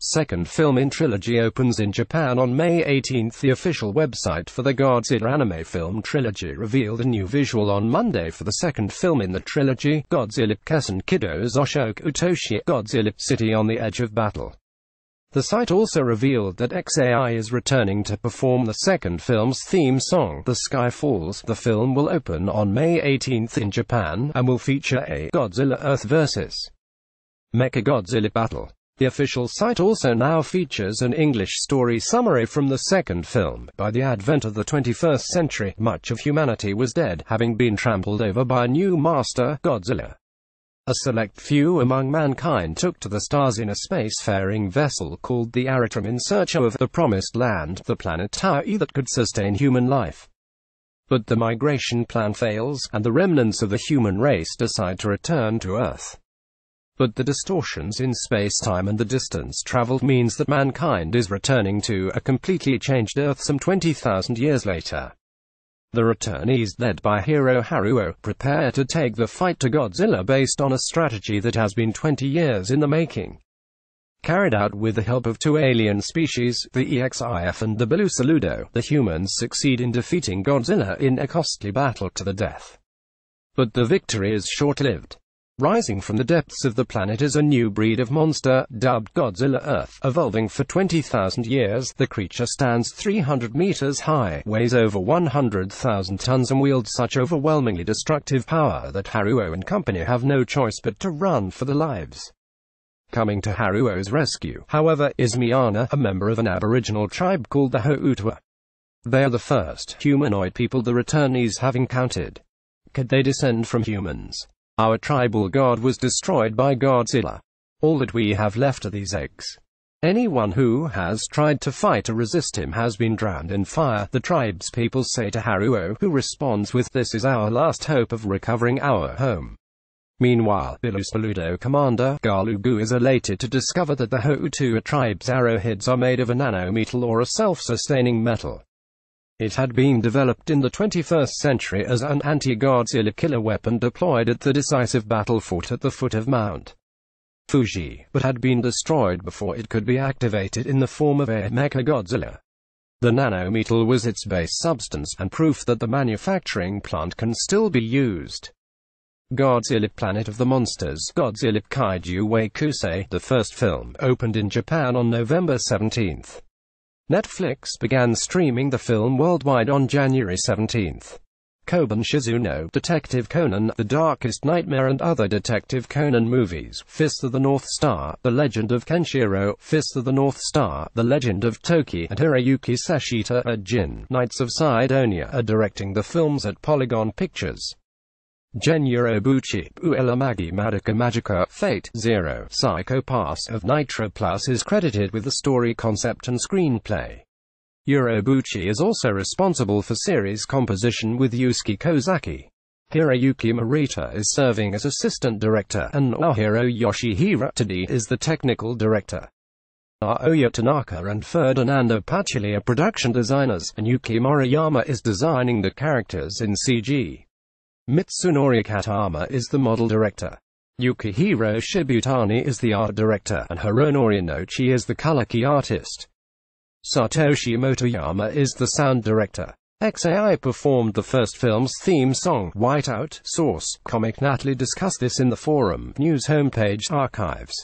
second film in trilogy opens in Japan on May 18. The official website for the Godzilla anime film trilogy revealed a new visual on Monday for the second film in the trilogy, Godzilla Kessen Kiddo's Zoshoku Utoshi Godzilla City on the Edge of Battle. The site also revealed that XAI is returning to perform the second film's theme song, The Sky Falls. The film will open on May 18 in Japan, and will feature a Godzilla Earth vs. Mechagodzilla battle. The official site also now features an English story summary from the second film. By the advent of the 21st century, much of humanity was dead, having been trampled over by a new master, Godzilla. A select few among mankind took to the stars in a spacefaring vessel called the Aratrum in search of the promised land, the planet Tau-e that could sustain human life. But the migration plan fails, and the remnants of the human race decide to return to Earth. But the distortions in space-time and the distance traveled means that mankind is returning to a completely changed Earth some 20,000 years later. The returnees, led by hero Haruo, prepare to take the fight to Godzilla based on a strategy that has been 20 years in the making. Carried out with the help of two alien species, the EXIF and the Saludo, the humans succeed in defeating Godzilla in a costly battle to the death. But the victory is short-lived. Rising from the depths of the planet is a new breed of monster, dubbed Godzilla Earth. Evolving for 20,000 years, the creature stands 300 meters high, weighs over 100,000 tons and wields such overwhelmingly destructive power that Haruo and company have no choice but to run for their lives. Coming to Haruo's rescue, however, is Miana, a member of an aboriginal tribe called the Houtua. They are the first humanoid people the returnees have encountered. Could they descend from humans? Our tribal god was destroyed by Godzilla. All that we have left are these eggs. Anyone who has tried to fight or resist him has been drowned in fire, the tribe's people say to Haruo, who responds with, This is our last hope of recovering our home. Meanwhile, Saludo commander, Galugu is elated to discover that the Houtua tribe's arrowheads are made of a nanometal or a self-sustaining metal. It had been developed in the 21st century as an anti-Godzilla killer weapon deployed at the decisive battle fought at the foot of Mount Fuji, but had been destroyed before it could be activated in the form of a Mechagodzilla. The nanometal was its base substance, and proof that the manufacturing plant can still be used. Godzilla Planet of the Monsters Godzilla Kaiju Wakusei, the first film, opened in Japan on November 17. Netflix began streaming the film worldwide on January 17. Kobun Shizuno, Detective Conan, The Darkest Nightmare and other Detective Conan movies, Fist of the North Star, The Legend of Kenshiro, Fist of the North Star, The Legend of Toki, and Hiroyuki Seshita, a Jin, Knights of Sidonia are directing the films at Polygon Pictures. Gen Urobuchi, Puella Magi Madoka Magica, Fate, Zero, Psycho Pass of Nitroplus is credited with the story concept and screenplay. Urobuchi is also responsible for series composition with Yusuke Kozaki. Hiroyuki Morita is serving as assistant director, and Naohiro Yoshihira Tadi is the technical director. Aoya Tanaka and Ferdinando Patulli are production designers, and Yuki Moriyama is designing the characters in CG. Mitsunori Katama is the model director. Yukihiro Shibutani is the art director, and Hironori Inochi is the color key artist. Satoshi Motoyama is the sound director. XAI performed the first film's theme song, Whiteout, Source, Comic Natalie discussed this in the forum, news homepage, archives.